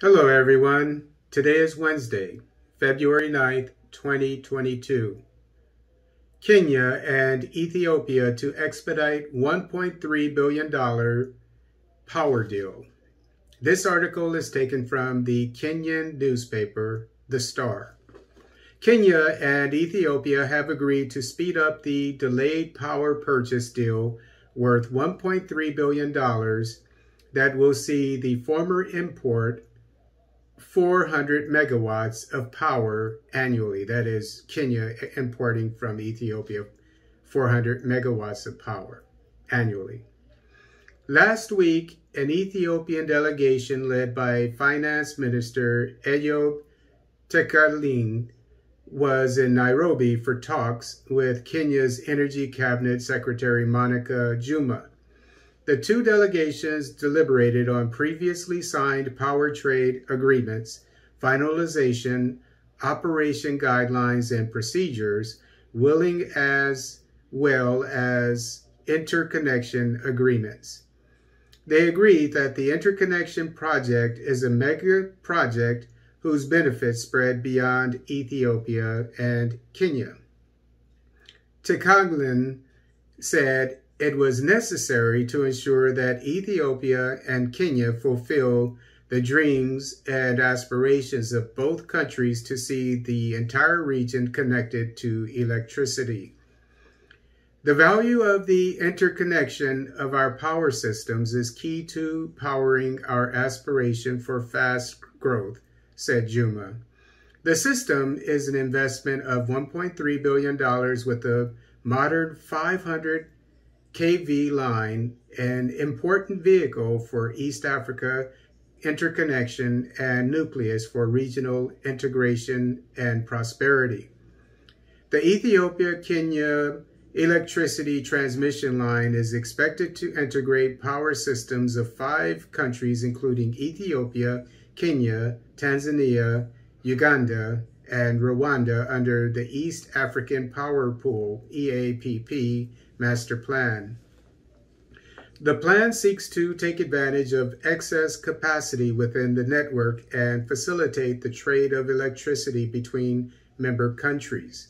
Hello, everyone. Today is Wednesday, February 9th, 2022. Kenya and Ethiopia to expedite $1.3 billion power deal. This article is taken from the Kenyan newspaper, The Star. Kenya and Ethiopia have agreed to speed up the delayed power purchase deal worth $1.3 billion that will see the former import 400 megawatts of power annually. That is Kenya importing from Ethiopia 400 megawatts of power annually. Last week, an Ethiopian delegation led by Finance Minister Eyob Tekalign was in Nairobi for talks with Kenya's Energy Cabinet Secretary Monica Juma the two delegations deliberated on previously signed power trade agreements, finalization, operation guidelines and procedures, wheeling as well as interconnection agreements. They agreed that the interconnection project is a mega project whose benefits spread beyond Ethiopia and Kenya. Tekalign said it was necessary to ensure that Ethiopia and Kenya fulfill the dreams and aspirations of both countries to see the entire region connected to electricity. The value of the interconnection of our power systems is key to powering our aspiration for fast growth, said Juma. The system is an investment of $1.3 billion with a modern 500 KV line, an important vehicle for East Africa interconnection and nucleus for regional integration and prosperity. The Ethiopia-Kenya electricity transmission line is expected to integrate power systems of five countries, including Ethiopia, Kenya, Tanzania, Uganda, and Rwanda under the East African Power Pool, EAPP, master plan. The plan seeks to take advantage of excess capacity within the network and facilitate the trade of electricity between member countries.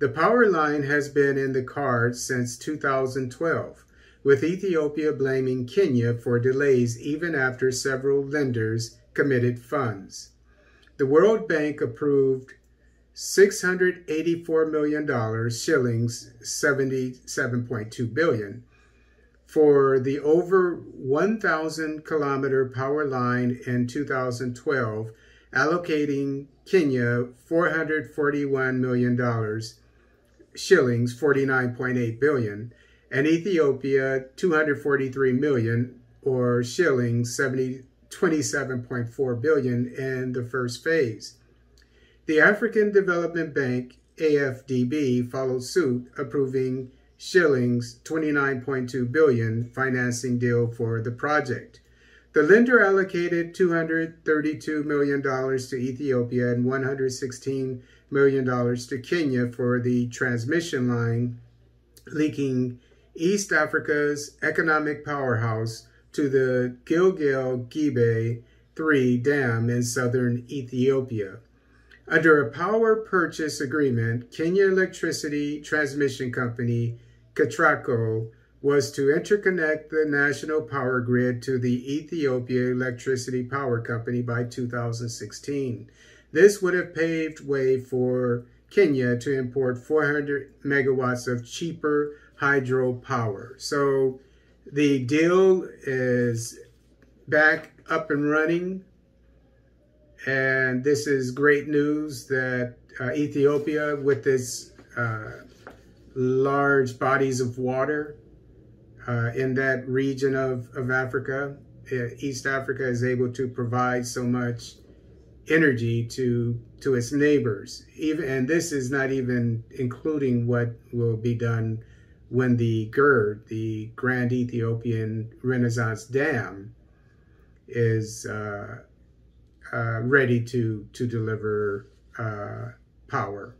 The power line has been in the cards since 2012, with Ethiopia blaming Kenya for delays even after several lenders committed funds. The World Bank approved $684 million, shillings 77.2 billion, for the over 1,000 kilometer power line in 2012, allocating Kenya $441 million, shillings 49.8 billion, and Ethiopia 243 million or shillings 70 27.4 billion in the first phase. The African Development Bank, AFDB, followed suit, approving shillings 29.2 billion financing deal for the project. The lender allocated $232 million to Ethiopia and $116 million to Kenya for the transmission line, linking East Africa's economic powerhouse to the Gilgel Gibe 3 dam in southern Ethiopia. Under a power purchase agreement, Kenya Electricity Transmission Company, KETRACO, was to interconnect the national power grid to the Ethiopia Electricity Power Company by 2016. This would have paved way for Kenya to import 400 megawatts of cheaper hydro power. So the deal is back up and running and this is great news that uh, Ethiopia, with its uh, large bodies of water uh, in that region of, of Africa, uh, East Africa is able to provide so much energy to to its neighbors. Even and this is not even including what will be done when the GERD, the Grand Ethiopian Renaissance Dam, is uh, uh, ready to to deliver uh, power.